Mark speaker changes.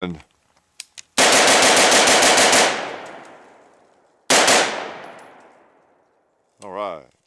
Speaker 1: And all right.